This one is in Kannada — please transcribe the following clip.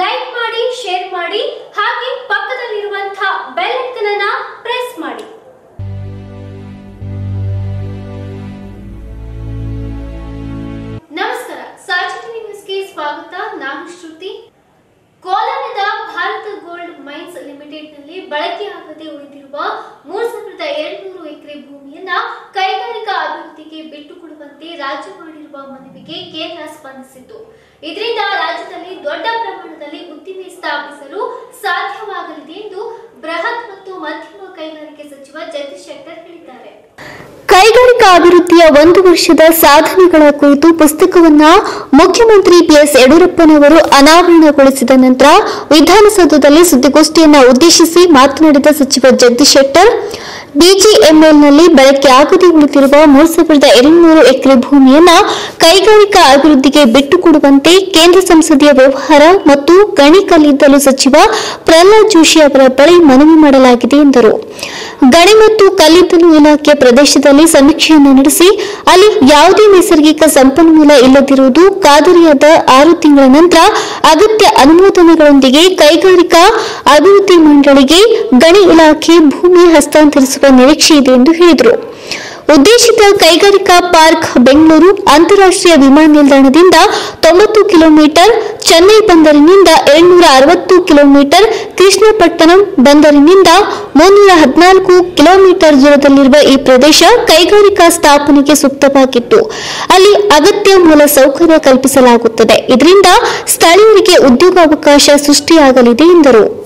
ಲೈಕ್ ಮಾಡಿ ಶೇರ್ ಮಾಡಿ, ಹಾಗೆ ಪಕ್ಕದಲ್ಲಿರುವಂತಹ ಬೆಲ್ ಐಕನ್ ಪ್ರೆಸ್ ಮಾಡಿ. ನಮಸ್ಕಾರ ಟಿವಿ ನ್ಯೂಸ್ಗೆ ಸ್ವಾಗತ. ನಾನು ಶ್ರುತಿ. ಕೋಲಾರದ ಭಾರತ ಗೋಲ್ಡ್ ಮೈನ್ಸ್ ಲಿಮಿಟೆಡ್ನಲ್ಲಿ ಬಳಕೆಯಾಗದೆ ಉಳಿದಿರುವ ಮೂರ್ ಸಾವಿರದ ಎರಡ್ನೂರು ಎಕರೆ ಭೂಮಿಯನ್ನ ಕೈಗಾರಿಕಾ ಅಭಿವೃದ್ಧಿಗೆ ಬಿಟ್ಟುಕೊಡುವಂತೆ ರಾಜ್ಯ ಮಾಡಿರುವ ಮನವಿಗೆ ಕೇಂದ್ರ ಸ್ಪಂದಿಸಿತು ಇದರಿಂದ ರಾಜ್ಯದಲ್ಲಿ ದೊಡ್ಡ ಪ್ರಮಾಣದಲ್ಲಿ ಉದ್ದಿಮೆ ಸ್ಥಾಪಿಸಲು ಸಾಧ್ಯವಾಗಲಿದೆ ಎಂದು ಬೃಹತ್ ಮತ್ತು ಮಧ್ಯಮ ಕೈಗಾರಿಕೆ ಸಚಿವ ಜಗದೀಶ್ ಹೇಳಿದ್ದಾರೆ. ಕೈಗಾರಿಕಾ ಅಭಿವೃದ್ಧಿಯ ಒಂದು ವರ್ಷದ ಸಾಧನೆಗಳ ಕುರಿತು ಪುಸ್ತಕವನ್ನ ಮುಖ್ಯಮಂತ್ರಿ ಬಿಎಸ್ ಯಡಿಯೂರಪ್ಪನವರು ಅನಾವರಣಗೊಳಿಸಿದ ನಂತರ ವಿಧಾನಸೌಧದಲ್ಲಿ ಸುದ್ದಿಗೋಷ್ಠಿಯನ್ನ ಉದ್ದೇಶಿಸಿ ಮಾತನಾಡಿದ ಸಚಿವ ಜಗದೀಶ್ ಶೆಟ್ಟರ್ ಬಿಜಿಎಂಎಲ್ನಲ್ಲಿ ಬಳಕೆ ಆಗದೆ ಉಳಿದಿರುವ ಮೂರು ಸಾವಿರದ ಎರಡುನೂರು ಎಕರೆ ಭೂಮಿಯನ್ನ ಕೈಗಾರಿಕಾ ಅಭಿವೃದ್ಧಿಗೆ ಬಿಟ್ಟುಕೊಡುವಂತೆ ಕೇಂದ್ರ ಸಂಸದೀಯ ವ್ಯವಹಾರ ಮತ್ತು ಗಣಿ ಕಲ್ಲಿದ್ದಲು ಸಚಿವ ಪ್ರಹ್ಲಾದ್ ಜೋಶಿ ಅವರ ಬಳಿ ಮನವಿ ಮಾಡಲಾಗಿದೆ ಎಂದರು. ಗಣಿ ಮತ್ತು ಕಲ್ಲಿದ್ದಲು ಇಲಾಖೆ ಪ್ರದೇಶದಲ್ಲಿ ಸಮೀಕ್ಷೆಯನ್ನು ನಡೆಸಿ ಅಲ್ಲಿ ಯಾವುದೇ ನೈಸರ್ಗಿಕ ಸಂಪನ್ಮೂಲ ಇಲ್ಲದಿರುವುದು ಕಾದರಿಯಾದ ಆರು ತಿಂಗಳ ನಂತರ ಅಗತ್ಯ ಅನುಮೋದನೆಗಳೊಂದಿಗೆ ಕೈಗಾರಿಕಾ ಅಭಿವೃದ್ಧಿ ಮಂಡಳಿಗೆ ಗಣಿ ಇಲಾಖೆ ಭೂಮಿ ಹಸ್ತಾಂತರಿಸುವ ನಿರೀಕ್ಷೆ ಇದೆ ಎಂದು ಹೇಳಿದರು. ಉದ್ದೇಶಿತ ಕೈಗಾರಿಕಾ ಪಾರ್ಕ್ ಬೆಂಗಳೂರು ಅಂತಾರಾಷ್ಟ್ರೀಯ ವಿಮಾನ ನಿಲ್ದಾಣದಿಂದ ತೊಂಬತ್ತು ಕಿಲೋಮೀಟರ್, ಚೆನ್ನೈ ಬಂದರಿನಿಂದ ಏಳ್ನೂರ ಅರವತ್ತು ಕಿಲೋಮೀಟರ್, ಕೃಷ್ಣಪಟ್ಟಣಂ ಬಂದರಿನಿಂದ ಮುನ್ನೂರ ಹದಿನಾಲ್ಕು ಕಿಲೋಮೀಟರ್ ದೂರದಲ್ಲಿರುವ ಈ ಪ್ರದೇಶ ಕೈಗಾರಿಕಾ ಸ್ಥಾಪನೆಗೆ ಸೂಕ್ತವಾಗಿತ್ತು. ಅಲ್ಲಿ ಅಗತ್ಯ ಮೂಲ ಸೌಕರ್ಯ ಕಲ್ಪಿಸಲಾಗುತ್ತದೆ. ಇದರಿಂದ ಸ್ಥಳೀಯರಿಗೆ ಉದ್ಯೋಗಾವಕಾಶ ಸೃಷ್ಟಿಯಾಗಲಿದೆ ಎಂದರು.